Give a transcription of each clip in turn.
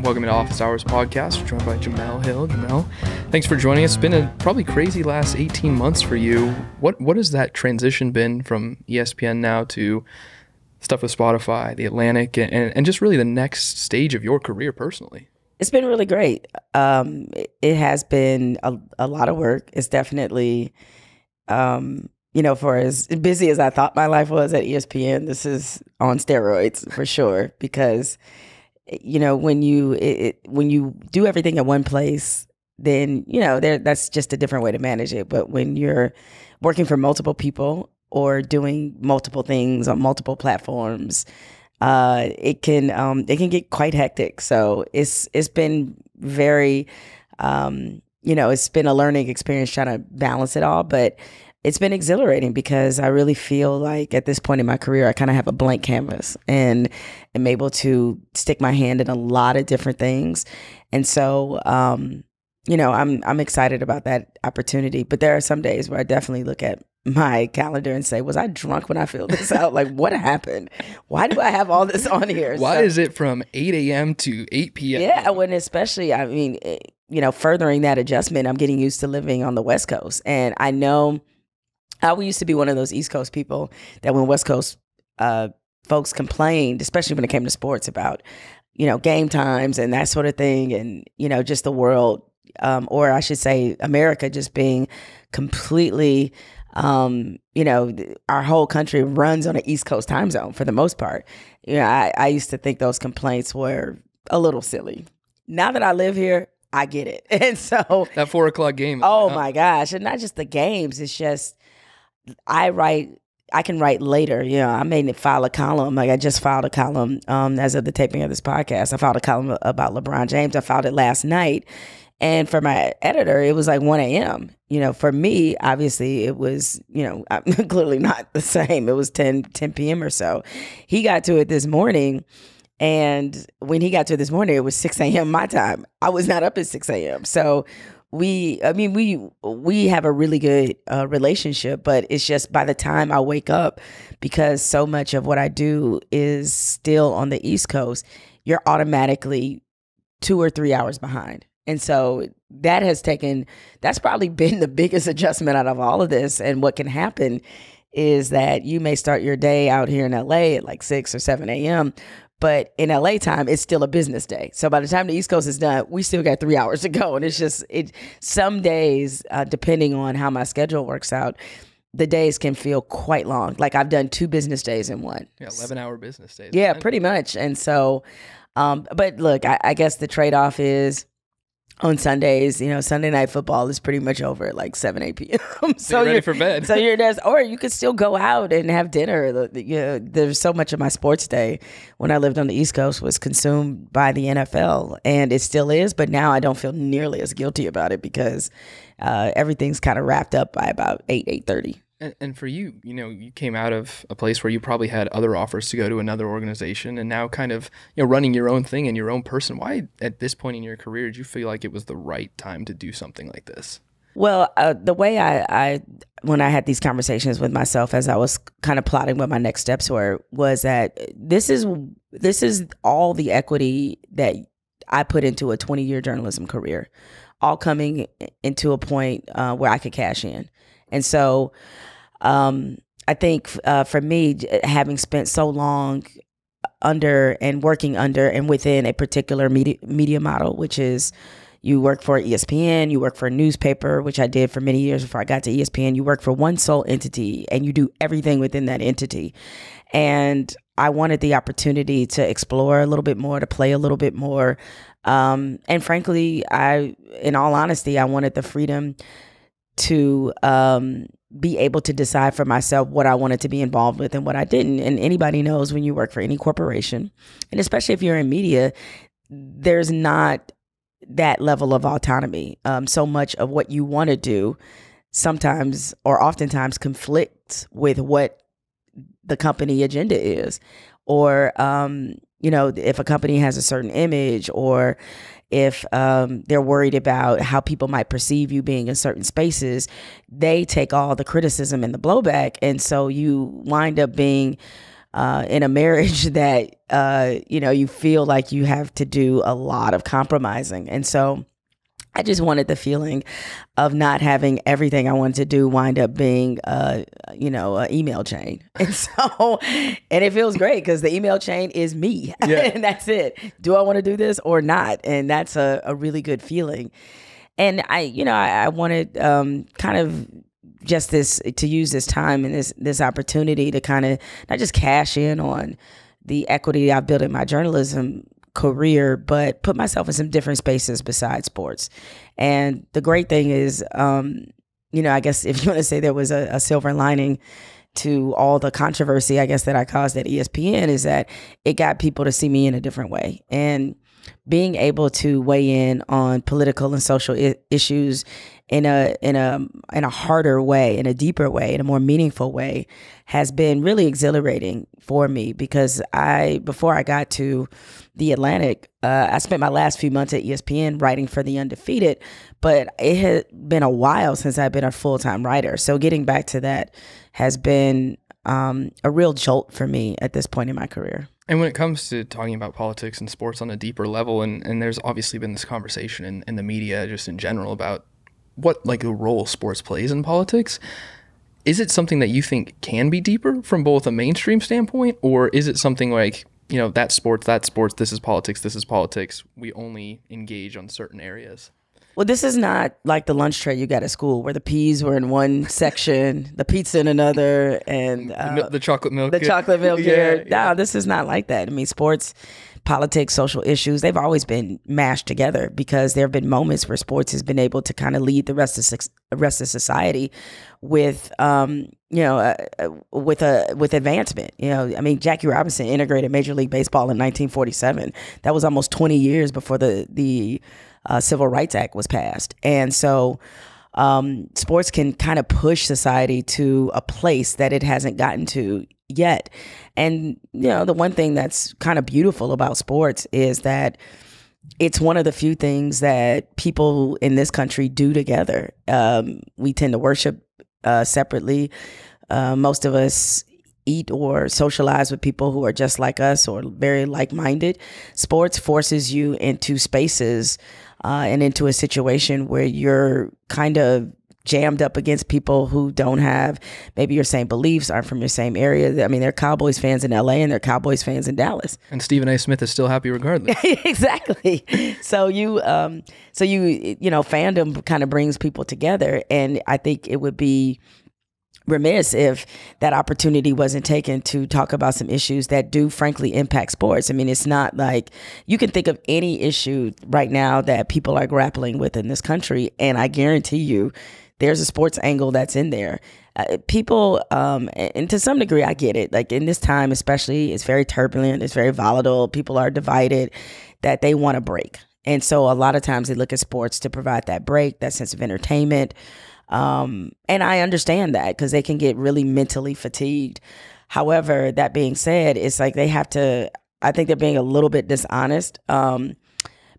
Welcome to Office Hours Podcast. We're joined by Jemele Hill. Jemele, thanks for joining us. It's been a probably crazy last 18 months for you. What what has that transition been from ESPN now to stuff with Spotify, The Atlantic, and, and just really the next stage of your career personally? It's been really great. Um, it has been a, a lot of work. It's definitely, um, you know, for as busy as I thought my life was at ESPN, this is on steroids for sure. Because, you know, when you it, it, when you do everything at one place, then you know there that's just a different way to manage it. But when you're working for multiple people or doing multiple things on multiple platforms, uh, it can um, it can get quite hectic. So it's it's been very, um, you know, it's been a learning experience trying to balance it all, but it's been exhilarating because I really feel like at this point in my career, I kind of have a blank canvas and am able to stick my hand in a lot of different things. And so, um, you know, I'm I'm excited about that opportunity. But there are some days where I definitely look at my calendar and say, was I drunk when I filled this out? like, what happened? Why do I have all this on here? Why so, is it from 8 a.m. to 8 p.m.? Yeah, when especially, I mean, eh, you know, furthering that adjustment, I'm getting used to living on the West Coast. And I know I used to be one of those East Coast people that when West Coast uh, folks complained, especially when it came to sports, about, you know, game times and that sort of thing, and, you know, just the world, um, or I should say, America just being completely um, you know, our whole country runs on an East Coast time zone for the most part. You know, I, I used to think those complaints were a little silly. Now that I live here, I get it. And so that four o'clock game. Oh my gosh. And not just the games, it's just I write I can write later. You know, I may file a column. Like I just filed a column um, as of the taping of this podcast. I filed a column about LeBron James. I filed it last night. And for my editor, it was like 1 a.m. You know, for me, obviously, it was, you know, clearly not the same. It was 10, 10 p.m. or so. He got to it this morning. And when he got to it this morning, it was 6 a.m. my time. I was not up at 6 a.m. So we, I mean, we we have a really good uh, relationship, but it's just by the time I wake up, because so much of what I do is still on the East Coast, you're automatically two or three hours behind. And so that has taken, that's probably been the biggest adjustment out of all of this. And what can happen is that you may start your day out here in LA at like 6 or 7 a.m. But in LA time, it's still a business day. So by the time the East Coast is done, we still got three hours to go. And it's just, it. some days, uh, depending on how my schedule works out, the days can feel quite long. Like I've done two business days in one. Yeah, 11 hour business days. Yeah, pretty much. And so, um, but look, I, I guess the trade off is on Sundays, you know, Sunday night football is pretty much over at like 7, 8 p.m. so, so you're ready for bed. so you're just, or you could still go out and have dinner. You know, there's so much of my sports day when I lived on the East Coast was consumed by the NFL, and it still is. But now I don't feel nearly as guilty about it because uh, everything's kind of wrapped up by about 8, 8.30. And, and for you, you know, you came out of a place where you probably had other offers to go to another organization, and now kind of you know running your own thing and your own person. Why, at this point in your career, did you feel like it was the right time to do something like this? Well, uh, the way I, I, when I had these conversations with myself as I was kind of plotting what my next steps were, was that this is this is all the equity that I put into a 20 year journalism career, all coming into a point uh, where I could cash in, and so um, I think uh, for me, having spent so long under and working under and within a particular media media model, which is you work for ESPN, you work for a newspaper, which I did for many years before I got to ESPN. You work for one sole entity and you do everything within that entity. And I wanted the opportunity to explore a little bit more, to play a little bit more. Um, and frankly, I, in all honesty, I wanted the freedom to um, be able to decide for myself what I wanted to be involved with and what I didn't. And anybody knows when you work for any corporation, and especially if you're in media, there's not that level of autonomy. Um, so much of what you want to do sometimes or oftentimes conflicts with what the company agenda is. Or, um, you know, if a company has a certain image or if um, they're worried about how people might perceive you being in certain spaces, they take all the criticism and the blowback. And so you wind up being uh, in a marriage that uh, you know you feel like you have to do a lot of compromising, and so I just wanted the feeling of not having everything I wanted to do wind up being, uh, you know, an email chain. And so, and it feels great because the email chain is me. Yeah. and that's it. Do I want to do this or not? And that's a, a really good feeling. And I, you know, I, I wanted um, kind of just this to use this time and this this opportunity to kind of not just cash in on the equity I've built in my journalism career, but put myself in some different spaces besides sports. And the great thing is, um, you know, I guess if you want to say there was a, a silver lining to all the controversy, I guess that I caused at ESPN is that it got people to see me in a different way. And being able to weigh in on political and social issues in a in a in a harder way, in a deeper way, in a more meaningful way, has been really exhilarating for me because I before I got to the Atlantic, uh, I spent my last few months at ESPN writing for the Undefeated, but it had been a while since I've been a full time writer. So getting back to that has been um, a real jolt for me at this point in my career. And when it comes to talking about politics and sports on a deeper level, and, and there's obviously been this conversation in, in the media just in general about what like the role sports plays in politics. Is it something that you think can be deeper from both a mainstream standpoint, or is it something like you know, that sports, that sports, this is politics, this is politics. We only engage on certain areas. Well, this is not like the lunch tray you got at school where the peas were in one section, the pizza in another, and uh, the chocolate milk. The chocolate milk yeah, here. No, this is not like that. I mean, sports politics, social issues, they've always been mashed together because there have been moments where sports has been able to kind of lead the rest of the rest of society with um, you know uh, uh, with a with advancement. You know, I mean Jackie Robinson integrated Major League Baseball in 1947. That was almost 20 years before the the uh, Civil Rights Act was passed, and so. Um, sports can kind of push society to a place that it hasn't gotten to yet. And, you know, the one thing that's kind of beautiful about sports is that it's one of the few things that people in this country do together. Um, we tend to worship uh, separately. Uh, most of us eat or socialize with people who are just like us or very like minded. Sports forces you into spaces uh, and into a situation where you're kind of jammed up against people who don't have maybe your same beliefs, aren't from your same area. I mean, they're Cowboys fans in LA and they're Cowboys fans in Dallas. And Stephen A. Smith is still happy regardless. exactly. So you, um, so you, you know, fandom kind of brings people together, and I think it would be remiss if that opportunity wasn't taken to talk about some issues that do frankly impact sports. I mean, it's not like you can think of any issue right now that people are grappling with in this country, and I guarantee you there's a sports angle that's in there. Uh, people, um, and to some degree, I get it. Like in this time, especially, it's very turbulent, it's very volatile. People are divided, that they want a break. And so a lot of times they look at sports to provide that break, that sense of entertainment. Um, and I understand that because they can get really mentally fatigued. However, that being said, it's like they have to, I think they're being a little bit dishonest. Um,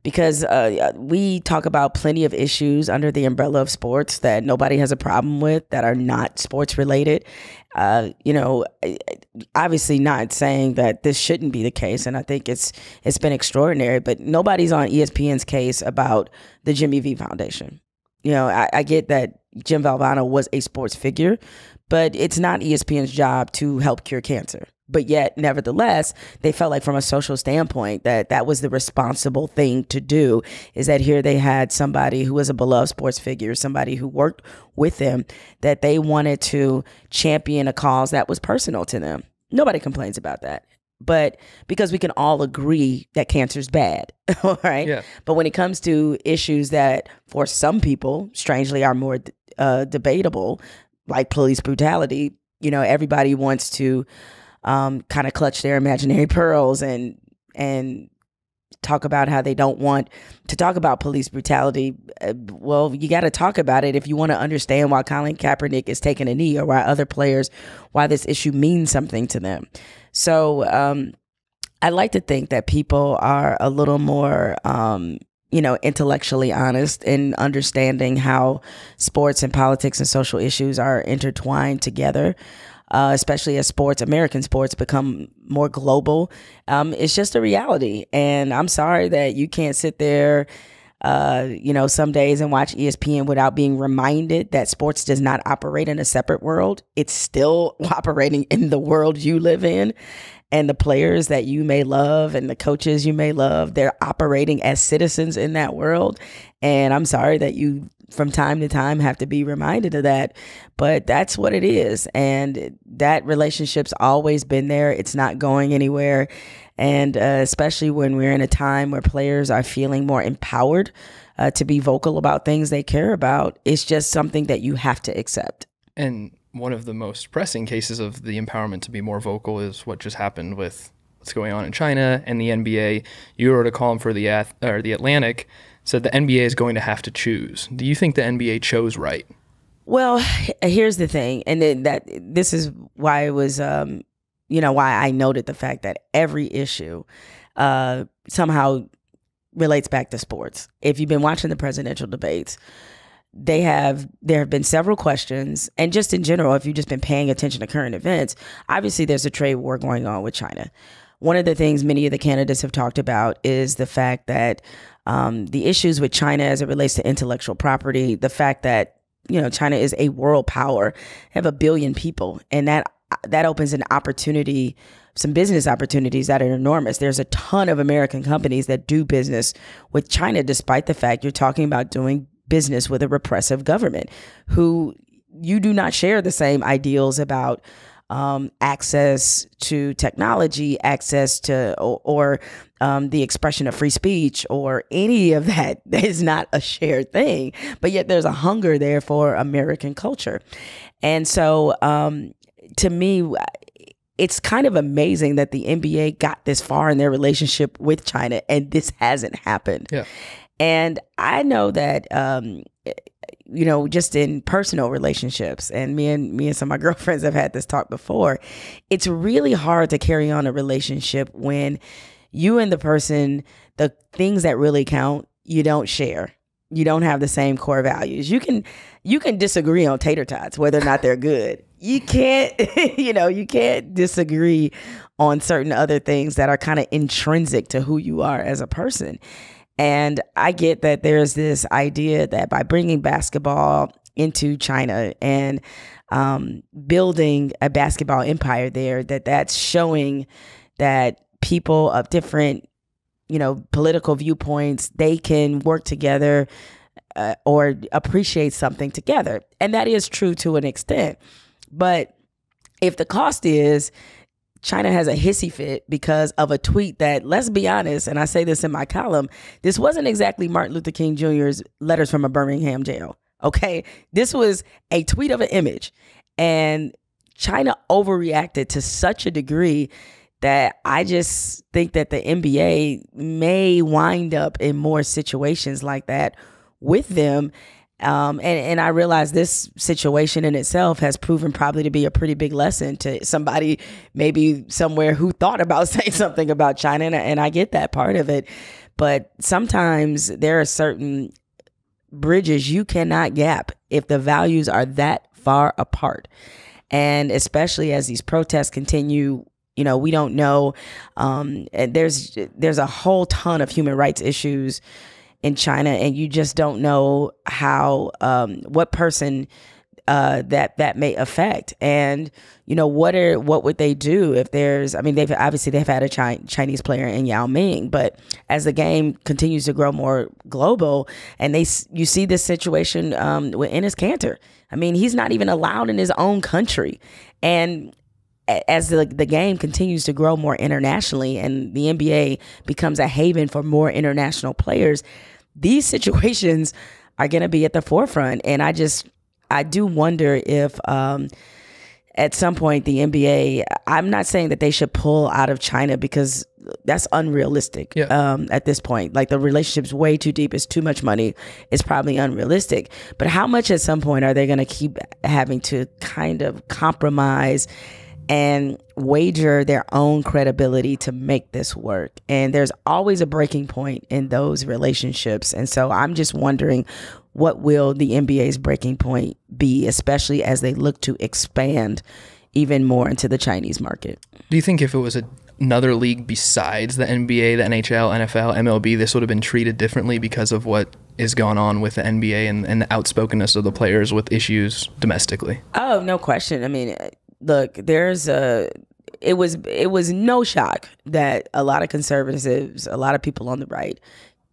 because uh, we talk about plenty of issues under the umbrella of sports that nobody has a problem with that are not sports related. Uh, you know, obviously not saying that this shouldn't be the case, and I think it's it's been extraordinary. But nobody's on ESPN's case about the Jimmy V Foundation. You know, I, I get that Jim Valvano was a sports figure, but it's not ESPN's job to help cure cancer. But yet nevertheless they felt like from a social standpoint that that was the responsible thing to do is that here they had somebody who was a beloved sports figure somebody who worked with them that they wanted to champion a cause that was personal to them. Nobody complains about that. But because we can all agree that cancer is bad all right? Yeah. but when it comes to issues that for some people strangely are more uh, debatable like police brutality you know everybody wants to um, kind of clutch their imaginary pearls and and talk about how they don't want to talk about police brutality. Uh, well, you got to talk about it if you want to understand why Colin Kaepernick is taking a knee or why other players, why this issue means something to them. So um, I like to think that people are a little more. Um, you know, intellectually honest in understanding how sports and politics and social issues are intertwined together. uh, especially as sports, American sports, become more global. Um, it's just a reality. And I'm sorry that you can't sit there, uh, you know, some days and watch ESPN without being reminded that sports does not operate in a separate world. It's still operating in the world you live in. And the players that you may love and the coaches you may love, they're operating as citizens in that world. And I'm sorry that you from time to time have to be reminded of that. But that's what it is. And that relationship's always been there. It's not going anywhere. And uh, especially when we're in a time where players are feeling more empowered uh, to be vocal about things they care about, it's just something that you have to accept. And one of the most pressing cases of the empowerment to be more vocal is what just happened with what's going on in China and the NBA. You wrote a column for the Ath- or the Atlantic said the NBA is going to have to choose. Do you think the NBA chose right? Well, here's the thing, and that this is why it was, um, you know, why I noted the fact that every issue uh, somehow relates back to sports. If you've been watching the presidential debates, they have there have been several questions, and just in general, if you've just been paying attention to current events, obviously there's a trade war going on with China. One of the things many of the candidates have talked about is the fact that um, the issues with China as it relates to intellectual property, the fact that you know China is a world power, have a billion people, and that that opens an opportunity, some business opportunities that are enormous. There's a ton of American companies that do business with China, despite the fact you're talking about doing business with a repressive government who you do not share the same ideals about um, access to technology, access to or, or um, the expression of free speech, or any of that is not a shared thing. But yet there's a hunger there for American culture, and so um, to me. It's kind of amazing that the NBA got this far in their relationship with China and this hasn't happened. Yeah. And I know that um, you know, just in personal relationships, and me and me and some of my girlfriends have had this talk before. It's really hard to carry on a relationship when you and the person, the things that really count, you don't share. You don't have the same core values. You can you can disagree on tater tots whether or not they're good. You can't, you know, you can't disagree on certain other things that are kind of intrinsic to who you are as a person. And I get that there's this idea that by bringing basketball into China and um, building a basketball empire there, that that's showing that people of different, you know, political viewpoints they can work together uh, or appreciate something together, and that is true to an extent. But if the cost is China has a hissy fit because of a tweet that, let's be honest, and I say this in my column, this wasn't exactly Martin Luther King Jr.'s letters from a Birmingham jail. Okay. This was a tweet of an image. And China overreacted to such a degree that I just think that the NBA may wind up in more situations like that with them um, and, and I realize this situation in itself has proven probably to be a pretty big lesson to somebody maybe somewhere who thought about saying something about China. And, and I get that part of it. But sometimes there are certain bridges you cannot gap if the values are that far apart. And especially as these protests continue, you know, we don't know. Um, there's there's a whole ton of human rights issues in China, and you just don't know how um, what person uh, that that may affect. And you know what are what would they do if there's? I mean, they've obviously they've had a Chi- Chinese player in Yao Ming, but as the game continues to grow more global, and they you see this situation um, with Enes Kanter. I mean, he's not even allowed in his own country, and as the, the game continues to grow more internationally and the NBA becomes a haven for more international players, these situations are going to be at the forefront. And I just, I do wonder if um, at some point the NBA, I'm not saying that they should pull out of China because that's unrealistic yeah. um, at this point. Like the relationship's way too deep. It's too much money. It's probably unrealistic. But how much at some point are they going to keep having to kind of compromise and wager their own credibility to make this work. And there's always a breaking point in those relationships. And so I'm just wondering what will the NBA's breaking point be, especially as they look to expand even more into the Chinese market. Do you think if it was a, another league besides the NBA, the NHL, NFL, MLB, this would have been treated differently because of what is going on with the NBA and, and the outspokenness of the players with issues domestically? Oh, no question. I mean, look, there's a it was it was no shock that a lot of conservatives, a lot of people on the right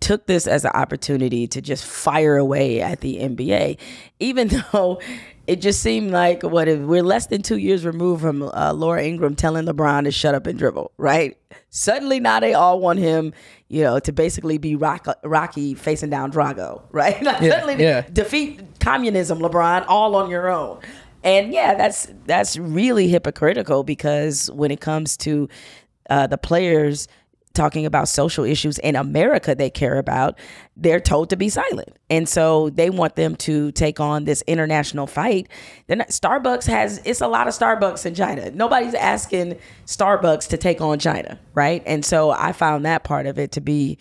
took this as an opportunity to just fire away at the NBA, even though it just seemed like what if we're less than two years removed from uh, Laura Ingraham telling LeBron to shut up and dribble, right? Suddenly now they all want him, you know, to basically be rock, Rocky facing down Drago, right? Like Yeah, suddenly yeah. defeat communism, LeBron, all on your own. And yeah, that's that's really hypocritical because when it comes to uh, the players talking about social issues in America they care about, they're told to be silent. And so they want them to take on this international fight. They're Starbucks has it's a lot of Starbucks in China. Nobody's asking Starbucks to take on China, right? And so I found that part of it to be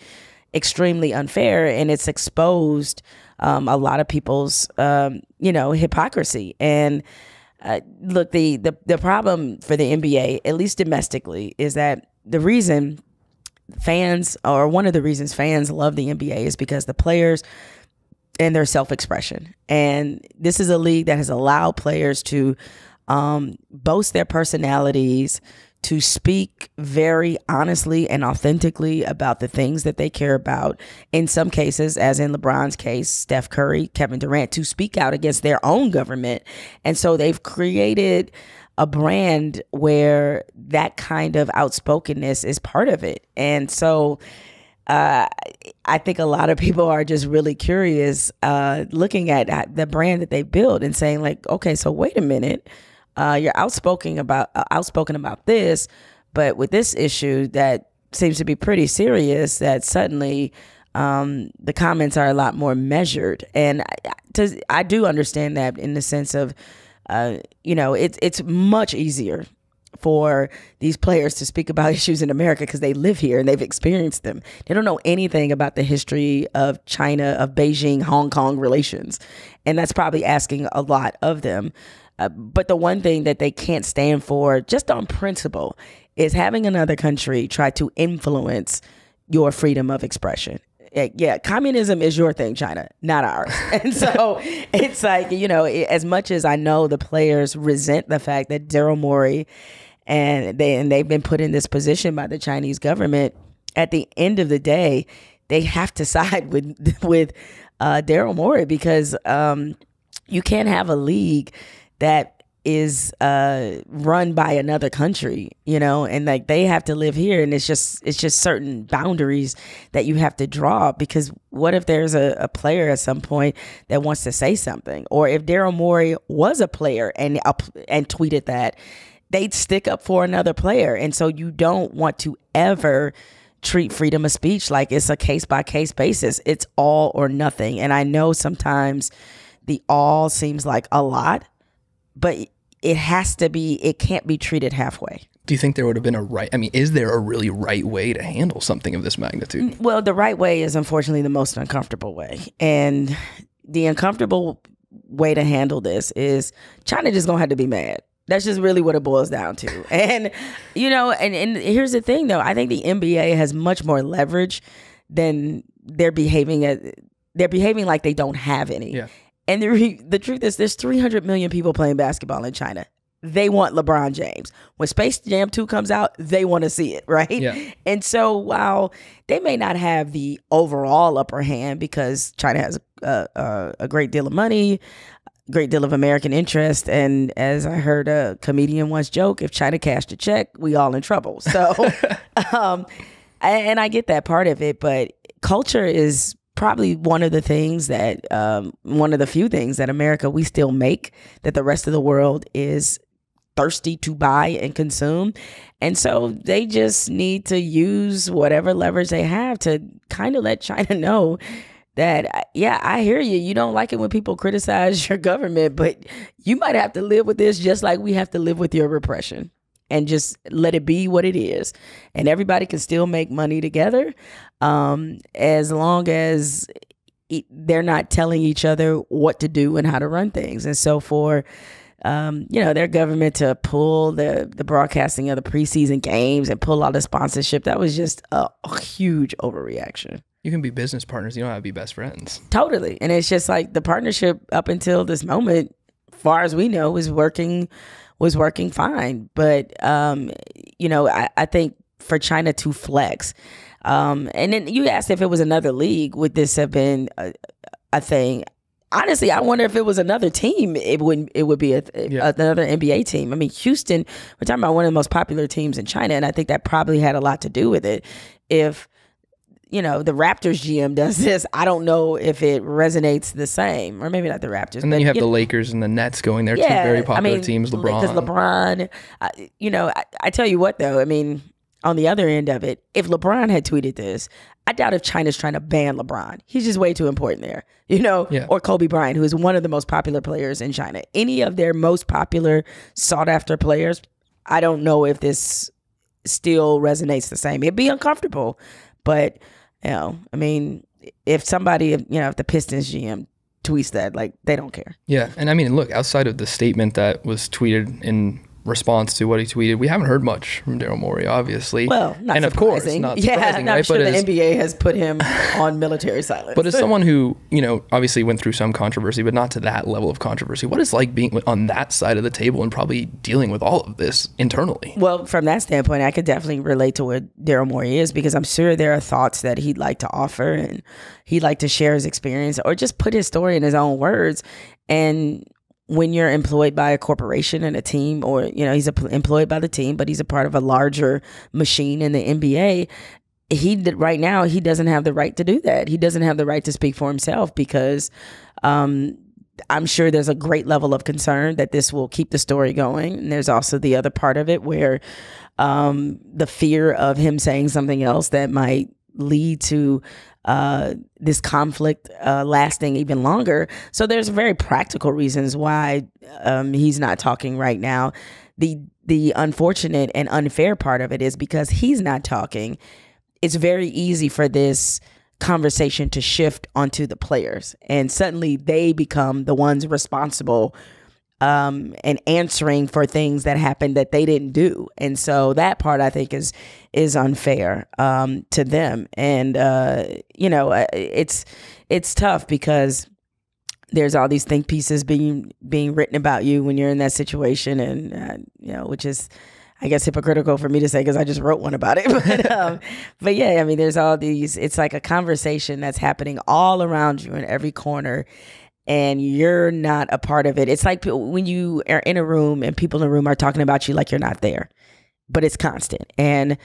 extremely unfair and it's exposed um, a lot of people's um, you know hypocrisy. And uh, look the, the the problem for the NBA at least domestically is that the reason fans or one of the reasons fans love the NBA is because the players and their self-expression. And this is a league that has allowed players to um, boast their personalities to speak very honestly and authentically about the things that they care about. In some cases, as in LeBron's case, Steph Curry, Kevin Durant, to speak out against their own government. And so they've created a brand where that kind of outspokenness is part of it. And so uh, I think a lot of people are just really curious, uh, looking at, the brand that they built and saying, like, okay, so wait a minute uh, you're outspoken about uh, outspoken about this, but with this issue that seems to be pretty serious, that suddenly um, the comments are a lot more measured, and I, to, I do understand that in the sense of, uh, you know, it's it's much easier for these players to speak about issues in America because they live here and they've experienced them. They don't know anything about the history of China, of Beijing, Hong Kong relations. And that's probably asking a lot of them. Uh, but the one thing that they can't stand for, just on principle, is having another country try to influence your freedom of expression. Yeah, communism is your thing, China, not ours. And so it's like, you know, as much as I know the players resent the fact that Daryl Morey and they and they've been put in this position by the Chinese government, at the end of the day, they have to side with with uh, Daryl Morey because um, you can't have a league that is uh run by another country you know and like they have to live here and it's just it's just certain boundaries that you have to draw because what if there's a, a player at some point that wants to say something? Or if daryl morey was a player and up and tweeted that they'd stick up for another player. And so you don't want to ever treat freedom of speech like it's a case by case basis. It's all or nothing. And i know sometimes the all seems like a lot but it has to be it can't be treated halfway Do you think there would have been a right? I mean, is there a really right way to handle something of this magnitude? well the right way is unfortunately the most uncomfortable way and the uncomfortable way to handle this is china just gonna have to be mad that's just really what it boils down to and you know and, and here's the thing though i think the nba has much more leverage than they're behaving at they're behaving like they don't have any Yeah. And the re- the truth is, there's 300 million people playing basketball in China. They want LeBron James. When Space Jam 2 comes out, they want to see it, right? Yeah. And so while they may not have the overall upper hand because China has a, a, a great deal of money, great deal of American interest, and as I heard a comedian once joke, if China cashed a check, we all in trouble. So, um, and and I get that part of it, but culture is probably one of the things that um, one of the few things that America we still make that the rest of the world is thirsty to buy and consume. And so they just need to use whatever leverage they have to kind of let China know that, yeah, I hear you. You don't like it when people criticize your government, but you might have to live with this just like we have to live with your repression and just let it be what it is. And everybody can still make money together um, as long as it, they're not telling each other what to do and how to run things. And so for um, you know, their government to pull the the broadcasting of the preseason games and pull out the sponsorship. That was just a, a huge overreaction. You can be business partners. You don't have to be best friends. Totally. And it's just like the partnership up until this moment, far as we know, was working was working fine. But um, you know, I, I think for China to flex. Um, and then you asked if it was another league, would this have been a, a thing? honestly, I wonder if it was another team, it would it would be a, yeah. another NBA team. I mean, Houston. We're talking about one of the most popular teams in China, and I think that probably had a lot to do with it. If you know the Raptors GM does this, I don't know if it resonates the same, or maybe not the Raptors. And then you have you the know, Lakers and the Nets going there, yeah, two very popular I mean, teams. LeBron, because LeBron, uh, you know, I, I tell you what though, I mean on the other end of it, if LeBron had tweeted this, I doubt if China's trying to ban LeBron. He's just way too important there, you know? Yeah. Or Kobe Bryant, who is one of the most popular players in China. Any of their most popular, sought after players, I don't know if this still resonates the same. It'd be uncomfortable, but, know, I mean, if somebody, you know, if the Pistons GM tweets that, like, they don't care. Yeah. And I mean, look, outside of the statement that was tweeted in response to what he tweeted. We haven't heard much from Daryl Morey, obviously. Well, and surprising. of course, not yeah, surprising, I'm right? sure but the as, NBA has put him on military silence. But as someone who you know obviously went through some controversy, but not to that level of controversy, what is like being on that side of the table and probably dealing with all of this internally? Well, from that standpoint, I could definitely relate to what Daryl Morey is because I'm sure there are thoughts that he'd like to offer and he'd like to share his experience or just put his story in his own words. And when you're employed by a corporation and a team, or you know, he's employed by the team, but he's a part of a larger machine in the NBA. He right now he doesn't have the right to do that. He doesn't have the right to speak for himself because um, I'm sure there's a great level of concern that this will keep the story going. And there's also the other part of it where um, the fear of him saying something else that might lead to uh, this conflict uh, lasting even longer. So there's very practical reasons why um, he's not talking right now. The the unfortunate and unfair part of it is because he's not talking. It's very easy for this conversation to shift onto the players, and suddenly they become the ones responsible um, and answering for things that happened that they didn't do. And so that part I think is is unfair um, to them. And uh, you know, uh, it's it's tough because there's all these think pieces being being written about you when you're in that situation, and uh, you know, which is. I guess hypocritical for me to say because I just wrote one about it. But, um, but yeah, I mean, there's all these. It's like a conversation that's happening all around you in every corner, and you're not a part of it. It's like when you are in a room and people in the room are talking about you like you're not there, but it's constant. And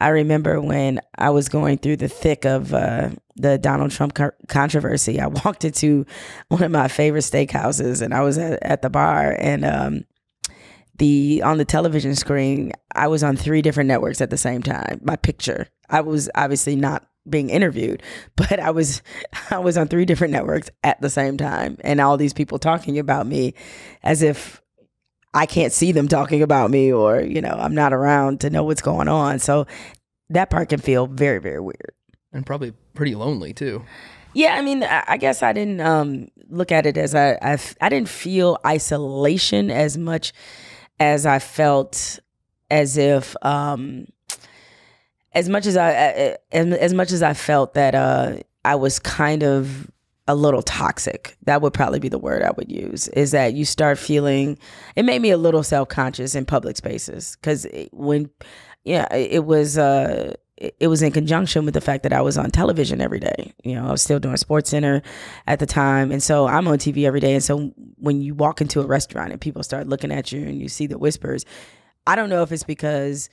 I remember when I was going through the thick of uh, the Donald Trump controversy, I walked into one of my favorite steakhouses and I was at, at the bar and um, the on the television screen, I was on three different networks at the same time. My picture, I was obviously not being interviewed but i was i was on three different networks at the same time and all these people talking about me as if i can't see them talking about me or you know i'm not around to know what's going on. So that part can feel very very weird. And probably pretty lonely too. Yeah i mean i guess i didn't um, look at it as I, I i didn't feel isolation as much as i felt as if um as much as I as, much as I felt that uh, I was kind of a little toxic. That would probably be the word I would use. Is that you start feeling it made me a little self conscious in public spaces because when yeah it was uh it was in conjunction with the fact that I was on television every day. You know, I was still doing Sports Center at the time, and so I'm on TV every day. And so when you walk into a restaurant and people start looking at you and you see the whispers, I don't know if it's because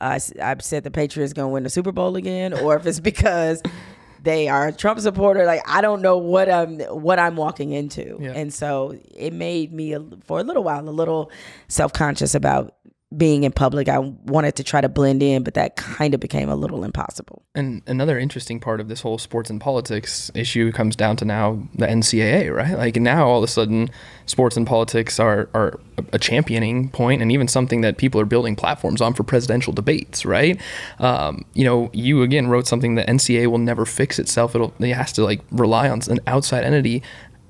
I, I said the Patriots going to win the Super Bowl again, or if it's because they are a Trump supporter. Like I don't know what I'm what I'm walking into, yeah. and so it made me for a little while a little self conscious about being in public. I wanted to try to blend in, but that kind of became a little impossible. And another interesting part of this whole sports and politics issue comes down to now the NCAA, right? Like now all of a sudden sports and politics are, are a championing point and even something that people are building platforms on for presidential debates, right? Um, you know, you again wrote something that NCAA will never fix itself. It'll, it has to like rely on an outside entity.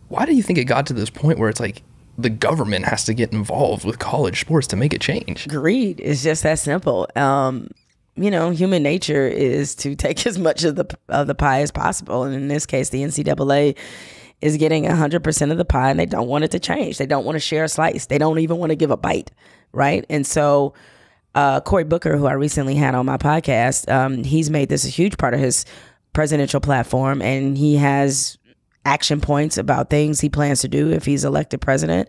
Why do you think it got to this point where it's like the government has to get involved with college sports to make a change. Greed is just that simple. Um, you know, human nature is to take as much of the of the pie as possible, and in this case, the NCAA is getting 100% of the pie and they don't want it to change. They don't want to share a slice. They don't even want to give a bite, right? And so uh, Cory Booker, who I recently had on my podcast, um, he's made this a huge part of his presidential platform and he has action points about things he plans to do if he's elected president.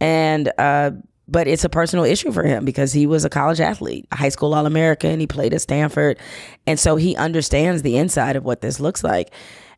And uh, but it's a personal issue for him because he was a college athlete, a high school All American. He played at Stanford. And so he understands the inside of what this looks like.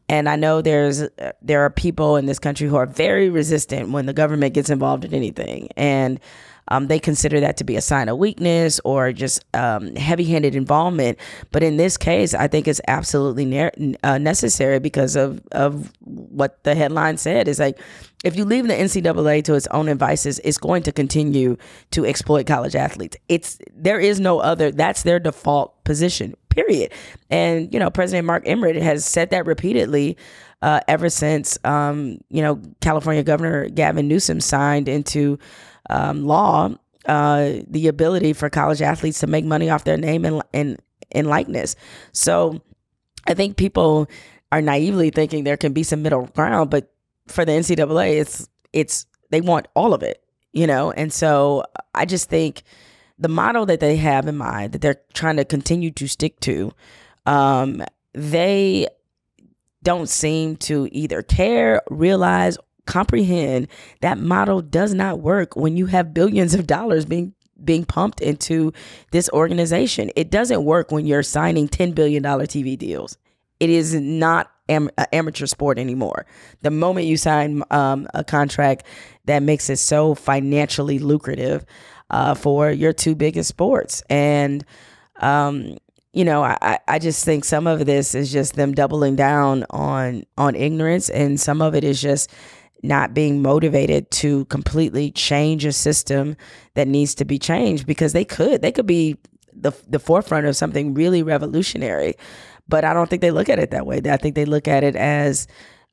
And I know there's there are people in this country who are very resistant when the government gets involved in anything, and um, they consider that to be a sign of weakness or just um, heavy-handed involvement. But in this case, I think it's absolutely ne- uh, necessary because of of what the headline said. Is like if you leave the NCAA to its own devices, it's going to continue to exploit college athletes. It's there is no other. That's their default position period. And, you know, President Mark Emmert has said that repeatedly uh, ever since, um, you know, California Governor Gavin Newsom signed into um, law uh, the ability for college athletes to make money off their name and, and, and likeness. So I think people are naively thinking there can be some middle ground, but for the NCAA, it's, it's, they want all of it, you know? And so I just think, the model that they have in mind that they're trying to continue to stick to, um, they don't seem to either care, realize, comprehend that model does not work when you have billions of dollars being being pumped into this organization. It doesn't work when you're signing $10 billion TV deals. It is not am- amateur sport anymore. The moment you sign um, a contract that makes it so financially lucrative, uh, for your two biggest sports. And, um, you know, I, I just think some of this is just them doubling down on on ignorance, and some of it is just not being motivated to completely change a system that needs to be changed because they could they could be the the forefront of something really revolutionary, but I don't think they look at it that way. I think they look at it as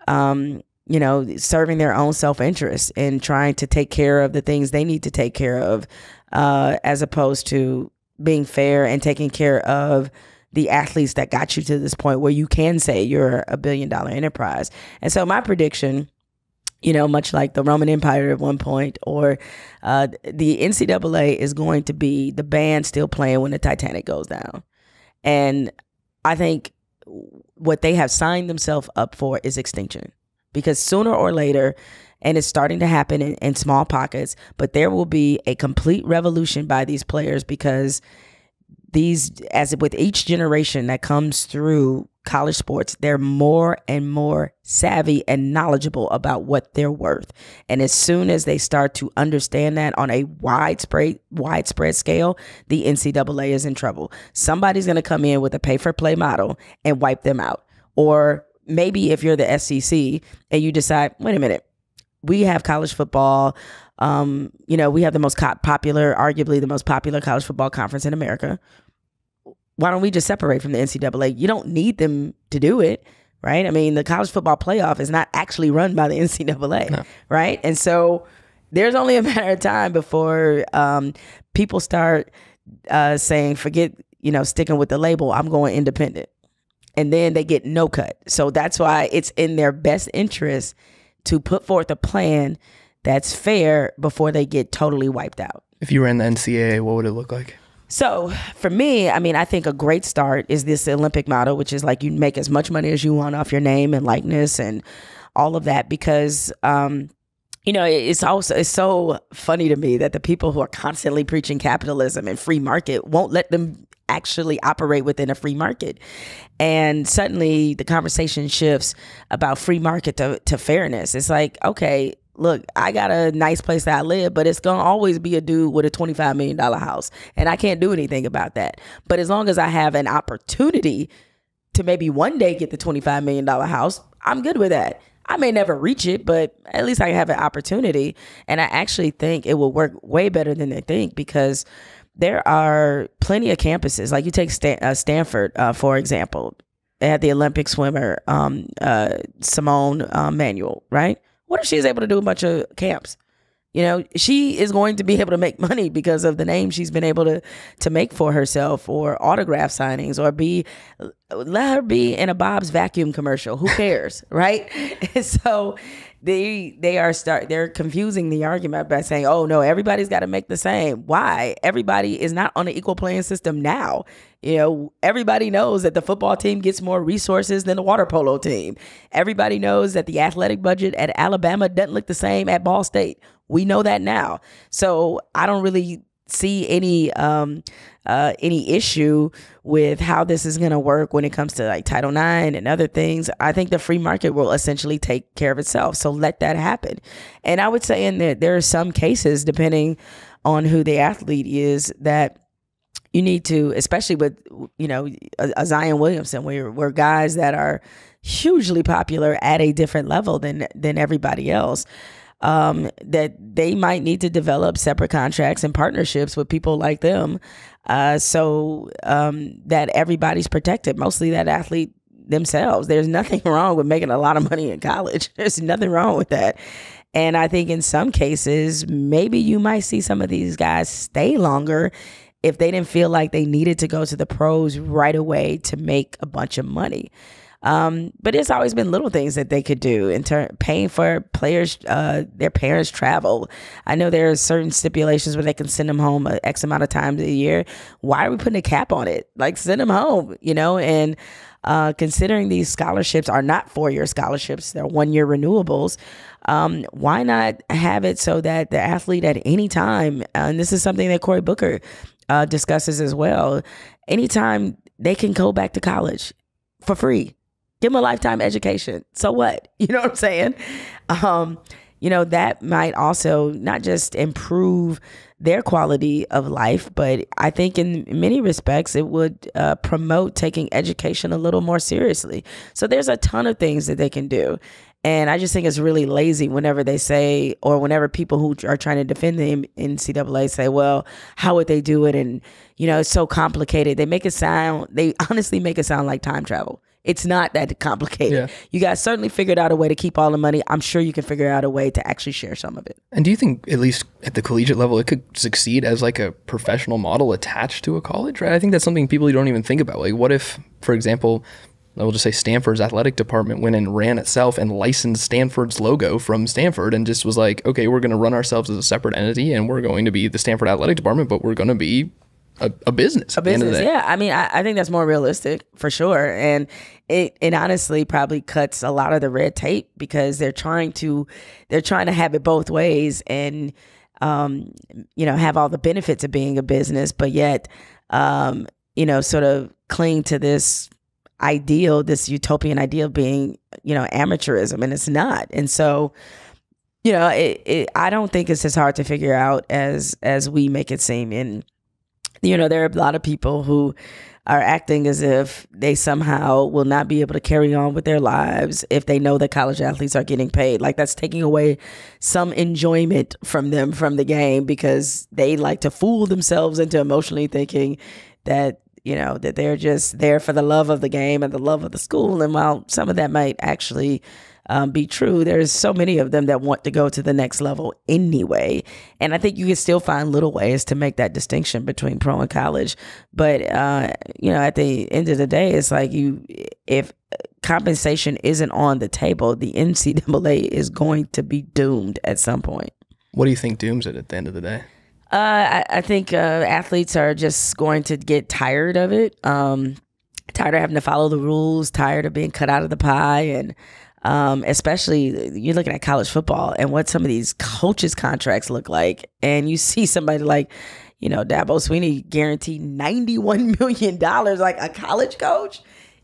um, you know, serving their own self interest and trying to take care of the things they need to take care of, uh, as opposed to being fair and taking care of the athletes that got you to this point where you can say you're a billion dollar enterprise. And so my prediction, you know, much like the Roman Empire at one point, or uh, the NCAA is going to be the band still playing when the Titanic goes down. And I think what they have signed themselves up for is extinction because sooner or later, and it's starting to happen in, in small pockets, but there will be a complete revolution by these players because these, as with each generation that comes through college sports, they're more and more savvy and knowledgeable about what they're worth. And as soon as they start to understand that on a widespread widespread scale, the NCAA is in trouble. Somebody's going to come in with a pay for play model and wipe them out. Or maybe if you're the SEC and you decide, wait a minute, we have college football. Um, you know, we have the most popular, arguably the most popular college football conference in America. Why don't we just separate from the NCAA? You don't need them to do it, right? I mean, the college football playoff is not actually run by the NCAA, no. right? And so there's only a matter of time before um, people start uh, saying, forget, you know, sticking with the label, I'm going independent and then they get no cut. So that's why it's in their best interest to put forth a plan that's fair before they get totally wiped out. If you were in the NCAA, what would it look like? So for me, I mean, I think a great start is this Olympic model, which is like you make as much money as you want off your name and likeness and all of that because um, you know it's also it's so funny to me that the people who are constantly preaching capitalism and free market won't let them actually operate within a free market. And suddenly the conversation shifts about free market to, to fairness. It's like, okay, look, I got a nice place that I live, but it's going to always be a dude with a $25 million house. And I can't do anything about that. But as long as I have an opportunity to maybe one day get the $25 million house, I'm good with that. I may never reach it, but at least I have an opportunity. And I actually think it will work way better than they think because there are plenty of campuses. Like you take Stan- uh, Stanford, uh, for example. They had the Olympic swimmer, um, uh, Simone uh, Manuel, right? What if she's able to do a bunch of camps? You know, she is going to be able to make money because of the name she's been able to to make for herself, or autograph signings, or be let her be in a Bob's vacuum commercial. Who cares, right? so they they are start they're confusing the argument by saying, "Oh no, everybody's got to make the same." Why? Everybody is not on an equal playing system now. You know, everybody knows that the football team gets more resources than the water polo team. Everybody knows that the athletic budget at Alabama doesn't look the same at Ball State. We know that now. So I don't really see any um, uh, any issue with how this is going to work when it comes to like Title IX and other things. I think the free market will essentially take care of itself. So let that happen. And I would say in that there are some cases, depending on who the athlete is, that you need to, especially with you know a, a Zion Williamson, where where guys that are hugely popular at a different level than than everybody else um, that they might need to develop separate contracts and partnerships with people like them uh, so um, that everybody's protected, mostly that athlete themselves. There's nothing wrong with making a lot of money in college. There's nothing wrong with that. And I think in some cases, maybe you might see some of these guys stay longer if they didn't feel like they needed to go to the pros right away to make a bunch of money. Um, but it's always been little things that they could do in terms paying for players, uh, their parents' travel. I know there are certain stipulations where they can send them home X amount of times a year. Why are we putting a cap on it? Like send them home, you know, and uh, considering these scholarships are not four year scholarships, they're one year renewables. Um, why not have it so that the athlete at any time, uh, and this is something that Cory Booker uh, discusses as well, anytime they can go back to college for free give them a lifetime education. So what? You know what I'm saying? Um, you know, that might also not just improve their quality of life, but I think in many respects it would uh, promote taking education a little more seriously. So there's a ton of things that they can do. And I just think it's really lazy whenever they say, or whenever people who are trying to defend the NCAA say, well, how would they do it? And, you know, it's so complicated. They make it sound, they honestly make it sound like time travel. It's not that complicated. Yeah. You guys certainly figured out a way to keep all the money. I'm sure you can figure out a way to actually share some of it. And do you think, at least at the collegiate level, it could succeed as like a professional model attached to a college? Right. I think that's something people don't even think about. Like, what if, for example, I will just say Stanford's athletic department went and ran itself and licensed Stanford's logo from Stanford and just was like, okay, we're going to run ourselves as a separate entity and we're going to be the Stanford athletic department, but we're going to be a, a business. A business, yeah. I mean, I, I, think that's more realistic for sure, and it it honestly probably cuts a lot of the red tape because they're trying to they're trying to have it both ways and um you know have all the benefits of being a business, but yet um you know sort of cling to this ideal, this utopian ideal of being you know amateurism, and it's not, and so you know, it, it, I don't think it's as hard to figure out as as we make it seem. And you know, there are a lot of people who are acting as if they somehow will not be able to carry on with their lives if they know that college athletes are getting paid. Like that's taking away some enjoyment from them from the game because they like to fool themselves into emotionally thinking that you know that they're just there for the love of the game and the love of the school and while some of that might actually um, be true, there's so many of them that want to go to the next level anyway. And I think you can still find little ways to make that distinction between pro and college. But, uh, you know, at the end of the day, it's like you, if compensation isn't on the table, the NCAA is going to be doomed at some point. What do you think dooms it at the end of the day? Uh, I, I, think uh, athletes are just going to get tired of it. Um, tired of having to follow the rules, tired of being cut out of the pie, and um, especially you're looking at college football and what some of these coaches' contracts look like, and you see somebody like, you know, Dabo Swinney guaranteed $91 million like a college coach.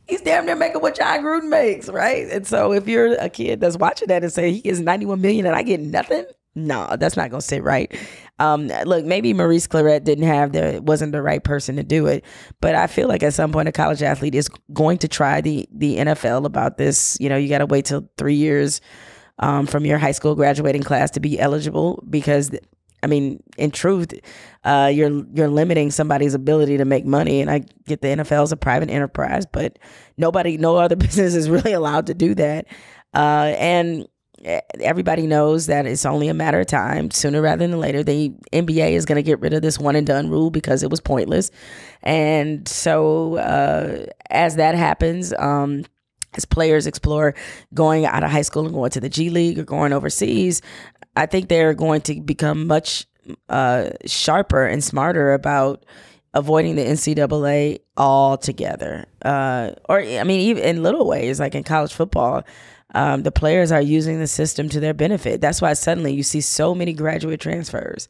He's damn near making what Jon Gruden makes, right? And so if you're a kid that's watching that and say he gets 91 million and I get nothing, no, that's not gonna sit right. Um, look, maybe Maurice Clarett didn't have the wasn't the right person to do it, but I feel like at some point a college athlete is going to try the the NFL about this. You know, you got to wait till three years um, from your high school graduating class to be eligible because. I mean, in truth, uh, you're you're limiting somebody's ability to make money, and I get the NFL is a private enterprise, but nobody, no other business is really allowed to do that. Uh, and everybody knows that it's only a matter of time. Sooner rather than later, the NBA is going to get rid of this one and done rule because it was pointless. And so, uh, as that happens, um, as players explore going out of high school and going to the G League or going overseas, I think they're going to become much uh, sharper and smarter about avoiding the NCAA altogether. Uh, or, I mean, even in little ways, like in college football, um, the players are using the system to their benefit. That's why suddenly you see so many graduate transfers.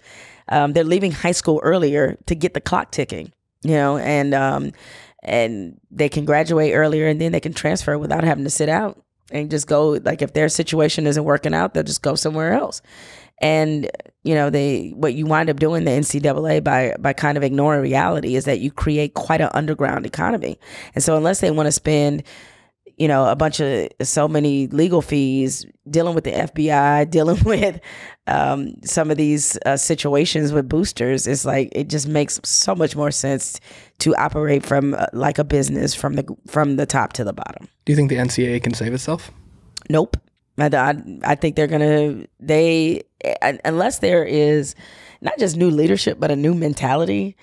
Um, they're leaving high school earlier to get the clock ticking, you know, and um, and they can graduate earlier and then they can transfer without having to sit out and just go like if their situation isn't working out they'll just go somewhere else and you know they what you wind up doing the ncaa by by kind of ignoring reality is that you create quite an underground economy and so unless they want to spend you know, a bunch of so many legal fees, dealing with the FBI, dealing with um, some of these uh, situations with boosters. It's like it just makes so much more sense to operate from uh, like a business from the from the top to the bottom. Do you think the NCAA can save itself? Nope. I, I, I think they're gonna they unless there is not just new leadership but a new mentality.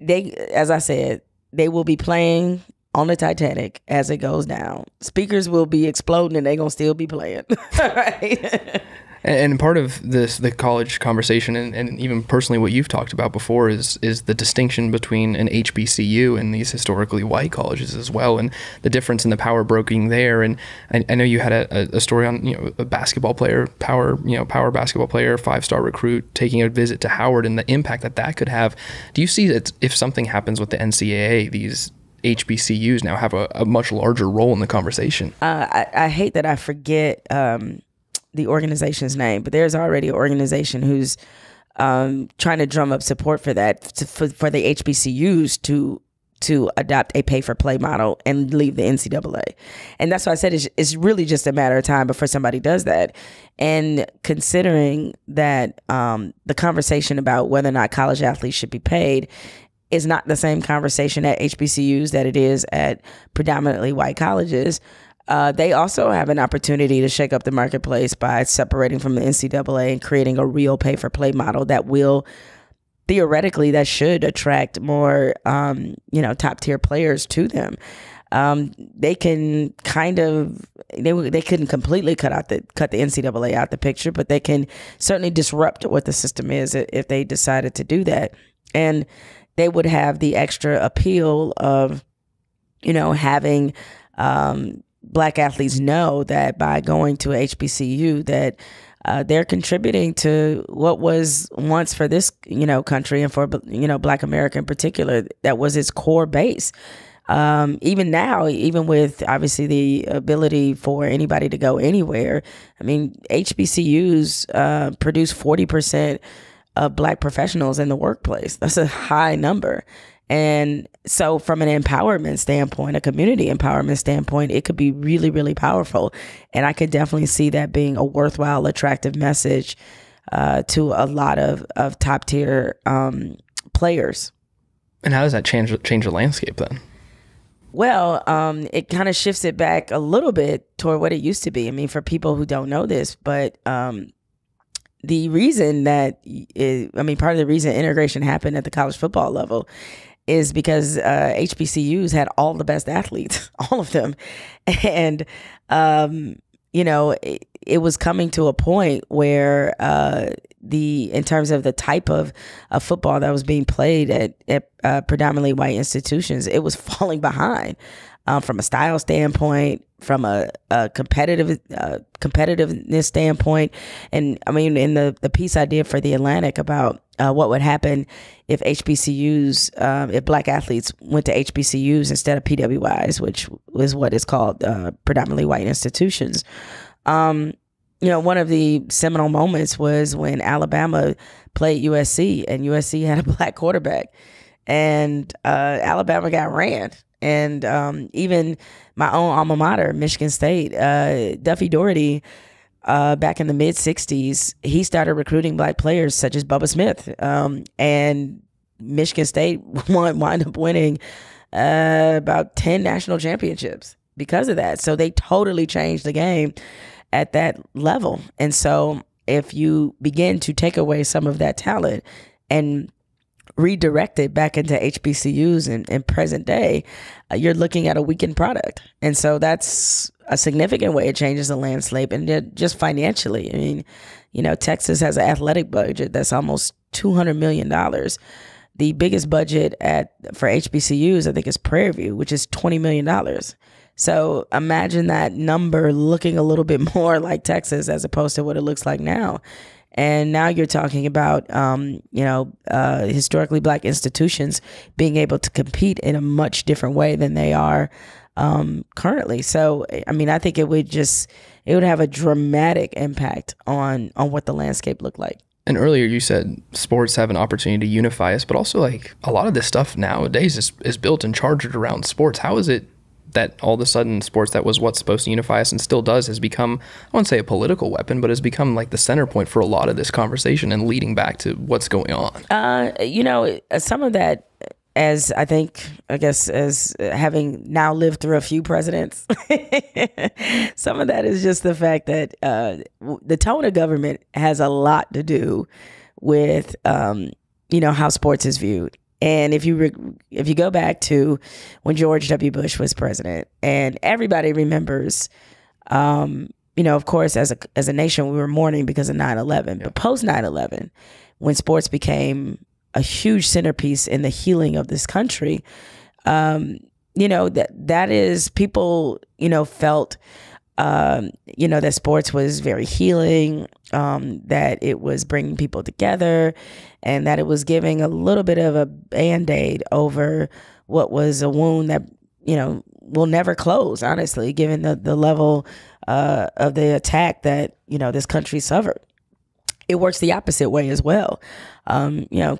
They, as I said, they will be playing on the Titanic as it goes down. Speakers will be exploding and they're going to still be playing. right? And part of this, the college conversation, and, and, even personally, what you've talked about before is is the distinction between an HBCU and these historically white colleges as well, and the difference in the power broking there. And I, I know you had a, a, story on you know a basketball player, power you know power basketball player, five star recruit taking a visit to Howard, and the impact that that could have. Do you see that if something happens with the NCAA, these HBCUs now have a, a much larger role in the conversation. Uh, I, I, hate that I forget um, the organization's name, but there's already an organization who's um, trying to drum up support for that to, for, for the HBCUs to to adopt a pay for play model and leave the NCAA. And that's why I said it's, it's, really just a matter of time before somebody does that. And considering that um, the conversation about whether or not college athletes should be paid is not the same conversation at HBCUs that it is at predominantly white colleges. Uh, they also have an opportunity to shake up the marketplace by separating from the NCAA and creating a real pay for play model that will theoretically that should attract more um, you know top tier players to them. Um, they can kind of they they couldn't completely cut out the cut the NCAA out the picture, but they can certainly disrupt what the system is if they decided to do that. And they would have the extra appeal of, you know, having um, black athletes know that by going to HBCU that uh, they're contributing to what was once for this, you know, country and for you know Black America in particular that was its core base. Um, even now, even with obviously the ability for anybody to go anywhere, I mean, HBCUs uh, produce forty percent of black professionals in the workplace. That's a high number. And so, from an empowerment standpoint, a community empowerment standpoint, it could be really, really powerful. And I could definitely see that being a worthwhile, attractive message uh, to a lot of, of top tier um, players. And how does that change change the landscape then? Well, um, it kind of shifts it back a little bit toward what it used to be. I mean, for people who don't know this, but um, the reason that is, I mean, part of the reason integration happened at the college football level is because uh, HBCUs had all the best athletes, all of them, and um, you know it, it, was coming to a point where uh, the in terms of the type of, of football that was being played at, at uh, predominantly white institutions, it was falling behind um, from a style standpoint, from a, a competitive uh, competitiveness standpoint, and I mean, in the the piece I did for the Atlantic about uh, what would happen if HBCUs, um, if black athletes went to HBCUs instead of PWIs, which is what is called uh, predominantly white institutions. Um, you know, one of the seminal moments was when Alabama played USC, and USC had a black quarterback, and uh, Alabama got ran. And um, even my own alma mater, Michigan State, uh, Duffy Daugherty, uh, back in the mid '60s, he started recruiting black players such as Bubba Smith, um, and Michigan State won, wind up winning uh, about ten national championships because of that. So they totally changed the game. at that level. And so if you begin to take away some of that talent and redirect it back into HBCUs in, in present day, uh, you're looking at a weakened product. And so that's a significant way it changes the landscape and just financially. I mean, you know, Texas has an athletic budget that's almost $200 million. The biggest budget at for HBCUs, I think, is Prairie View, which is $20 million. So imagine that number looking a little bit more like Texas as opposed to what it looks like now. And now you're talking about, um, you know, uh, historically black institutions being able to compete in a much different way than they are um, currently. So, I mean, I think it would just it would have a dramatic impact on on what the landscape looked like. And earlier you said sports have an opportunity to unify us, but also like a lot of this stuff nowadays is, is built and charged around sports. How is it that all of a sudden sports that was what's supposed to unify us and still does has become I won't say a political weapon, but has become like the center point for a lot of this conversation and leading back to what's going on. Uh, you know, some of that as I think, I guess, as having now lived through a few presidents, some of that is just the fact that uh, the tone of government has a lot to do with, um, you know, how sports is viewed. And if you re- if you go back to when George W. Bush was president, and everybody remembers, um, you know, of course, as a as a nation, we were mourning because of 9-11. But post 9-11, when sports became a huge centerpiece in the healing of this country, um, you know that that is people, you know, felt um, you know, that sports was very healing, um, that it was bringing people together, and that it was giving a little bit of a band aid over what was a wound that, you know, will never close, honestly, given the, the level uh, of the attack that, you know, this country suffered. It works the opposite way as well. Um, you know,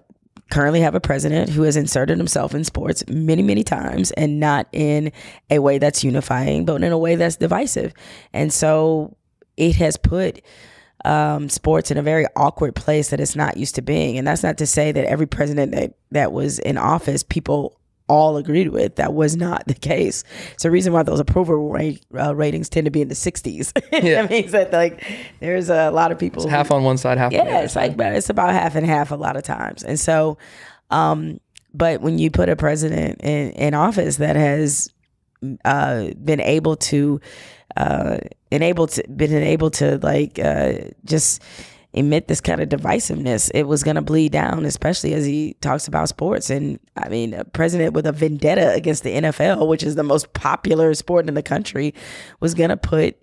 currently have a president who has inserted himself in sports many, many times and not in a way that's unifying, but in a way that's divisive. And so it has put um, sports in a very awkward place that it's not used to being. And that's not to say that every president that, that was in office, people all agreed with. That was not the case. It's the reason why those approval rate, uh, ratings tend to be in the 60s. Yeah. that means that like there's a lot of people. It's half on one side, half yeah, on the other. it's like it's about half and half a lot of times. And so, um, but when you put a president in, in office that has uh, been able to uh, enable to been able to like uh, just emit this kind of divisiveness, it was going to bleed down, especially as he talks about sports. And I mean, a president with a vendetta against the NFL, which is the most popular sport in the country, was going to put,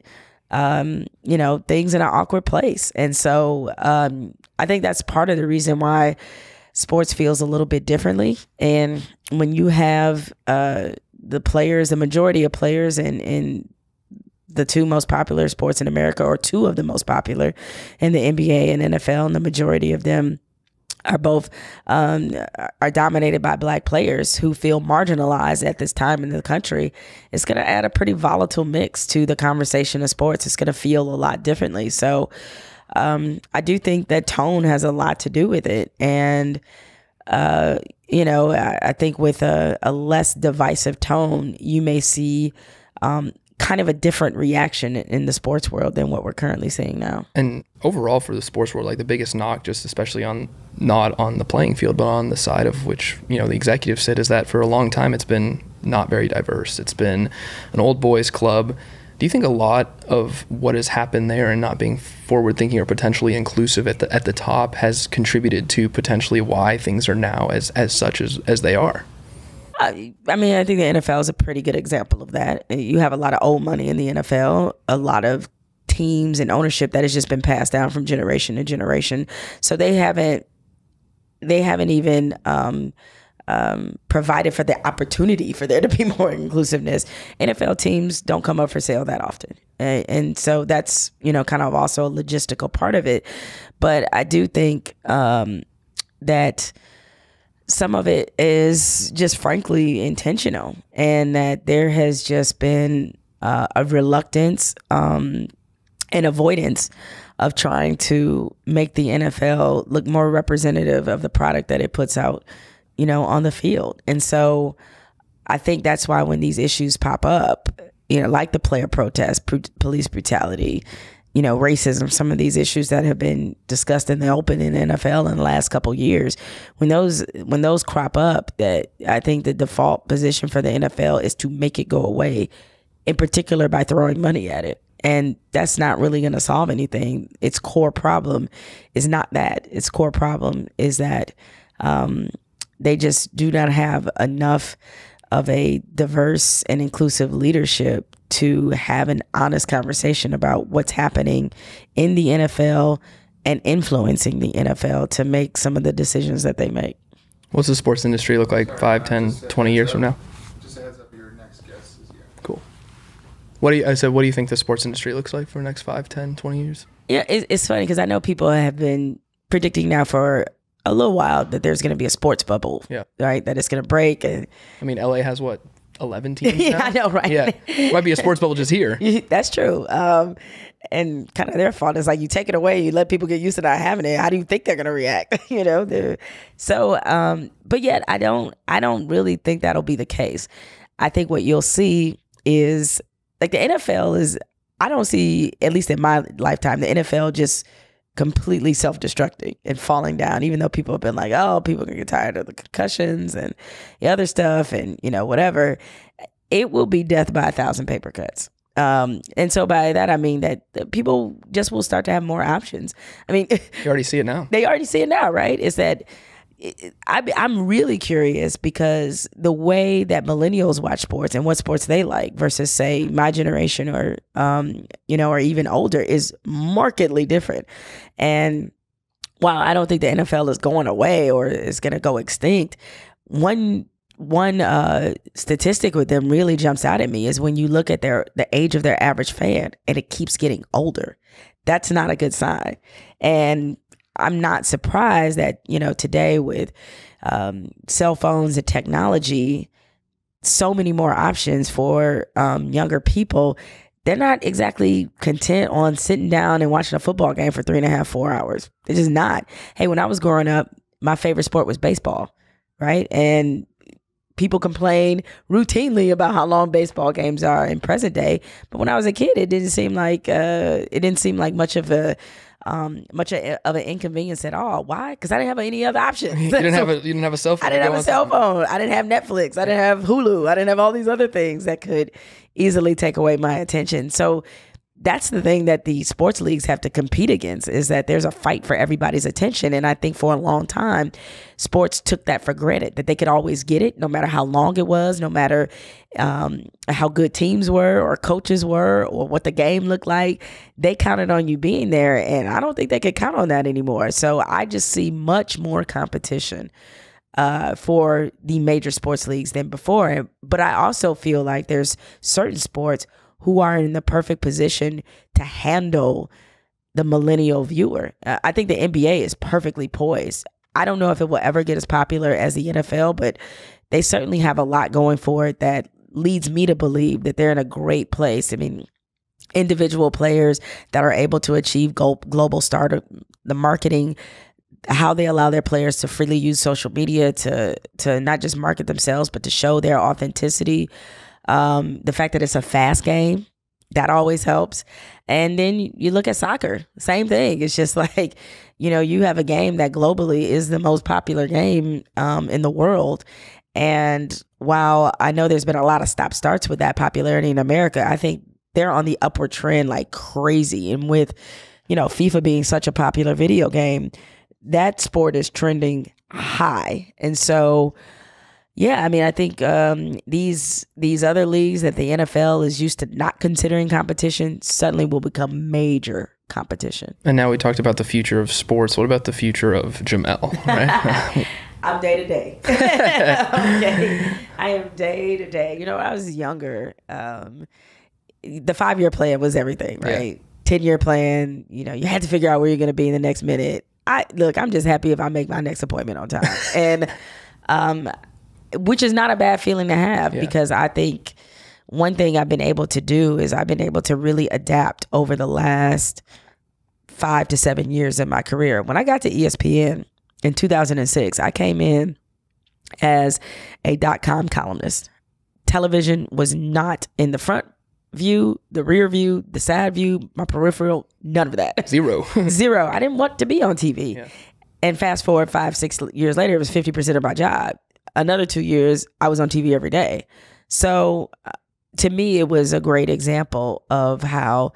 um, you know, things in an awkward place. And so um, I think that's part of the reason why sports feels a little bit differently. And when you have uh, the players, the majority of players and in the two most popular sports in America, or two of the most popular in the NBA and NFL, and the majority of them are both um, are dominated by black players who feel marginalized at this time in the country. It's going to add a pretty volatile mix to the conversation of sports. It's going to feel a lot differently. So um, I do think that tone has a lot to do with it, and uh, you know, I, I think with a, a, less divisive tone, you may see um, kind of a different reaction in the sports world than what we're currently seeing now. And overall for the sports world, like the biggest knock, just especially on not on the playing field, but on the side of which, you know, the executive said is that for a long time it's been not very diverse. It's been an old boys club. Do you think a lot of what has happened there and not being forward thinking or potentially inclusive at the at the top has contributed to potentially why things are now as as such as, as they are? I, mean, I think the NFL is a pretty good example of that. You have a lot of old money in the NFL, a lot of teams and ownership that has just been passed down from generation to generation. So they haven't they haven't even um, um, provided for the opportunity for there to be more inclusiveness. NFL teams don't come up for sale that often, and, and so that's you know kind of also a logistical part of it. But I do think um, that some of it is just frankly intentional, and that there has just been uh, a reluctance um, and avoidance of trying to make the NFL look more representative of the product that it puts out, you know, on the field. And so I think that's why when these issues pop up, you know, like the player protest, police brutality, you know, racism, some of these issues that have been discussed in the open in the NFL in the last couple years, when those when those crop up, that I think the default position for the NFL is to make it go away, in particular by throwing money at it. And that's not really going to solve anything. Its core problem is not that. Its core problem is that um, they just do not have enough of a diverse and inclusive leadership to have an honest conversation about what's happening in the NFL and influencing the NFL to make some of the decisions that they make. What's the sports industry look like 5, 10, 20 years from now? Just a heads up, your next guest is here. Cool. What do you, I said, what do you think the sports industry looks like for the next 5, 10, 20 years? Yeah, it's funny because I know people have been predicting now for a little while that there's going to be a sports bubble. Yeah. Right. That it's going to break. And I mean, LA has what 11 teams. yeah, I know, right? Yeah, might be a sports bubble just here. That's true. Um, and kind of their fault is like you take it away, you let people get used to not having it. How do you think they're going to react? you know. They're, so, um, but yet I don't. I don't really think that'll be the case. I think what you'll see is like the NFL is. I don't see, at least in my lifetime, the NFL just completely self-destructing and falling down even though people have been like oh people are gonna get tired of the concussions and the other stuff and you know whatever it will be death by a thousand paper cuts um, and so by that I mean that people just will start to have more options. I mean, you already see it now. They already see it now, right? Is that I, am really curious because the way that millennials watch sports and what sports they like versus say my generation or um, you know or even older is markedly different. And while I don't think the NFL is going away or is going to go extinct, one one uh, statistic with them really jumps out at me is when you look at their the age of their average fan and it keeps getting older. That's not a good sign. And I'm not surprised that, you know, today with um, cell phones and technology, so many more options for um, younger people. They're not exactly content on sitting down and watching a football game for three and a half, four hours. They're just not. Hey, when I was growing up, my favorite sport was baseball, right? And people complain routinely about how long baseball games are in present day. But when I was a kid, it didn't seem like uh, it didn't seem like much of a um, much of an inconvenience at all. Why? Because I didn't have any other options. you didn't have a you didn't have a cell phone. I didn't have a cell phone. I didn't have Netflix. I didn't have Hulu. I didn't have all these other things that could easily take away my attention. So that's the thing that the sports leagues have to compete against is that there's a fight for everybody's attention. And i think for a long time sports took that for granted that they could always get it no matter how long it was no matter um, how good teams were or coaches were or what the game looked like. They counted on you being there and i don't think they could count on that anymore. So i just see much more competition uh, for the major sports leagues than before. But i also feel like there's certain sports who are in the perfect position to handle the millennial viewer. I think the NBA is perfectly poised. I don't know if it will ever get as popular as the NFL, but they certainly have a lot going for it that leads me to believe that they're in a great place. I mean, individual players that are able to achieve global stardom, the marketing, how they allow their players to freely use social media to to not just market themselves but to show their authenticity. Um, the fact that it's a fast game, that always helps. And then you look at soccer, same thing. It's just like, you know, you have a game that globally is the most popular game um, in the world. And while I know there's been a lot of stop starts with that popularity in America, I think they're on the upward trend like crazy. And with, you know, FIFA being such a popular video game, that sport is trending high. And so, yeah, I mean, I think um, these these other leagues that the NFL is used to not considering competition suddenly will become major competition. And now we talked about the future of sports. What about the future of Jemele? Right? I'm day to day. Okay, I am day to day. You know, I was younger. Um, the five year plan was everything, right? Yeah. Ten year plan. You know, you had to figure out where you're going to be in the next minute. I look. I'm just happy if I make my next appointment on time, and um, which is not a bad feeling to have yeah. because I think one thing I've been able to do is I've been able to really adapt over the last five to seven years in my career. When I got to ESPN in 2006, I came in as a dot com columnist. Television was not in the front view, the rear view, the side view, my peripheral, none of that. Zero. Zero. I didn't want to be on TV. Yeah. And fast forward five, six years later, it was 50% of my job. Another two years, I was on TV every day. So uh, to me, it was a great example of how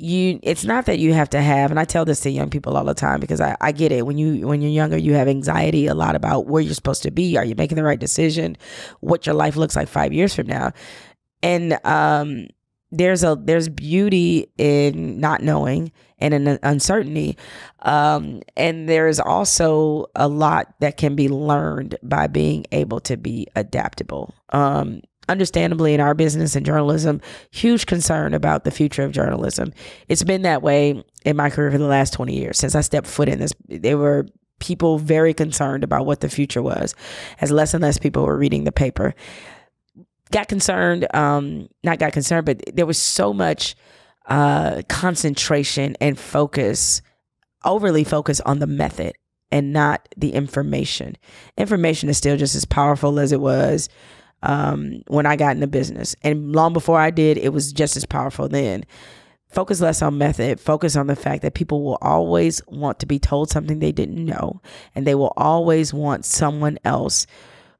you it's not that you have to have and i tell this to young people all the time because I, I get it. When you when you're younger you have anxiety a lot about where you're supposed to be. Are you making the right decision? What your life looks like five years from now? And um there's a there's beauty in not knowing and in uncertainty um and there's also a lot that can be learned by being able to be adaptable um understandably in our business and journalism, huge concern about the future of journalism. It's been that way in my career for the last 20 years since I stepped foot in this. There were people very concerned about what the future was as less and less people were reading the paper. Got concerned, um, not got concerned, but there was so much uh, concentration and focus, overly focused on the method and not the information. Information is still just as powerful as it was um, when I got into business. And long before I did, it was just as powerful then. Focus less on method, focus on the fact that people will always want to be told something they didn't know, and they will always want someone else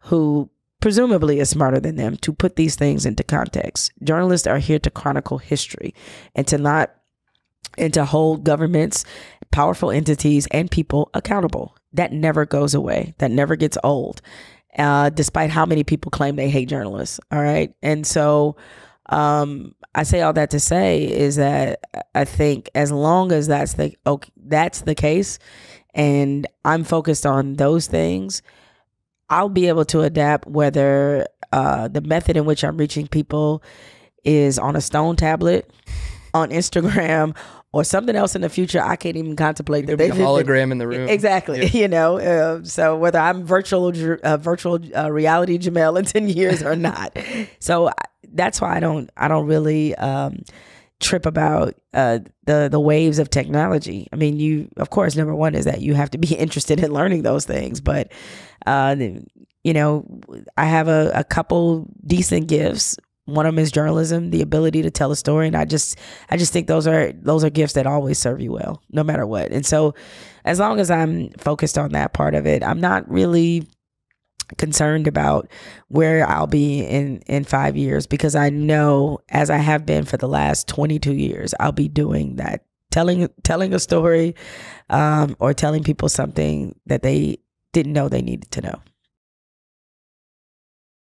who presumably is smarter than them to put these things into context. Journalists are here to chronicle history and to not and to hold governments, powerful entities, and people accountable. That never goes away. That never gets old uh, despite how many people claim they hate journalists. All right. And so um, I say all that to say is that I think as long as that's the okay, that's the case, and I'm focused on those things, I'll be able to adapt whether uh, the method in which I'm reaching people is on a stone tablet, on Instagram, or something else in the future I can't even contemplate. That they hologram in the room. Exactly. Yeah. You know, uh, so whether I'm virtual uh, virtual uh, reality Jemele in ten years or not, so that's why I don't I don't really. Um, trip about uh, the the waves of technology. I mean, you of course number one is that you have to be interested in learning those things, but uh, you know, I have a, a couple decent gifts one of them is journalism, the ability to tell a story, and I just I just think those are those are gifts that always serve you well, no matter what. And so, as long as I'm focused on that part of it, I'm not really concerned about where I'll be in in 5 years because I know as I have been for the last 22 years I'll be doing that telling telling a story um, or telling people something that they didn't know they needed to know.